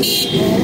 Música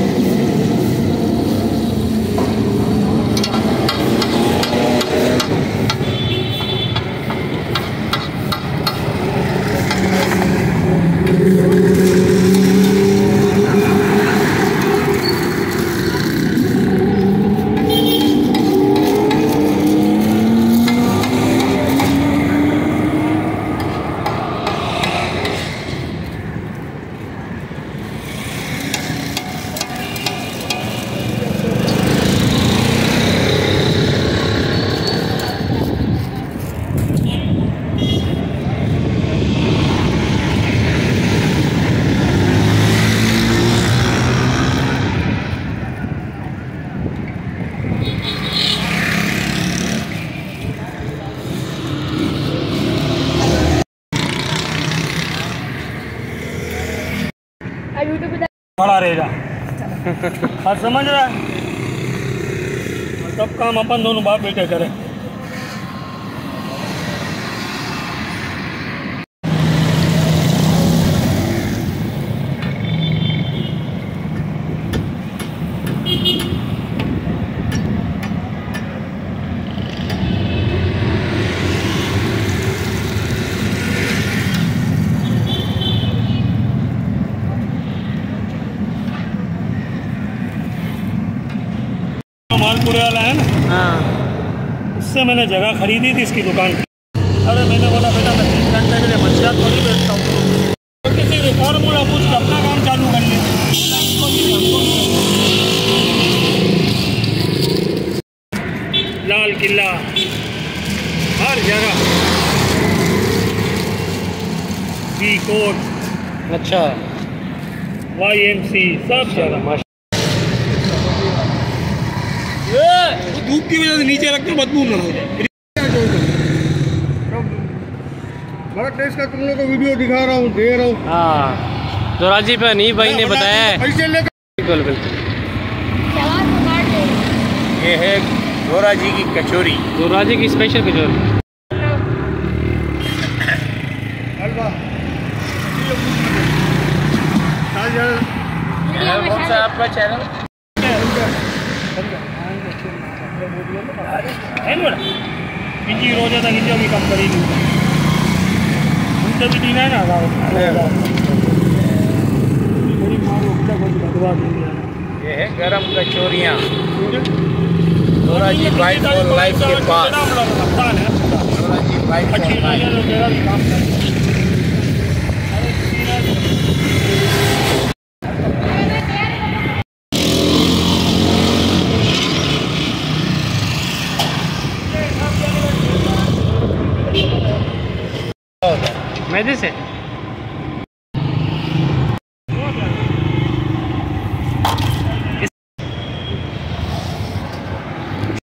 खड़ा रहेगा। हाँ समझ रहा है? सब काम अपन दोनों बाप बेटे करें। मालपुरे वाला है ना? हाँ। उससे मैंने जगह खरीदी थी इसकी दुकान की। अरे मैंने बोला बेटा मैं तीन घंटे के लिए मछलियाँ थोड़ी बेचता हूँ तो किसी फॉर्मूला पूछ के अपना काम चालू कर ले। लाल किला हर जगह। बी कोट अच्छा। वाई एम सी सब जगह। धूप की वजह से नीचे रखकर बदबू ना हो। बड़ा टेस्ट का तुम लोग को वीडियो दिखा रहा हूँ दे रहा हूँ। हाँ। दोराजी पे नहीं भाई ने बताया है। पैसे बिल्कुल बिल्कुल। ये है गोरा जी की कचौरी। दोराजी की स्पेशल कचौरी आपका चैनल ना? इंजी रोजा तक इंजो की कम करेगी उनसे भी दीना ना गाँव थोड़ी मारो तक भगवा देंगे ये है गरम कचौरियाँ। जी बाइक और लाइफ के पास। जी बाइक और लाइफ मैदे से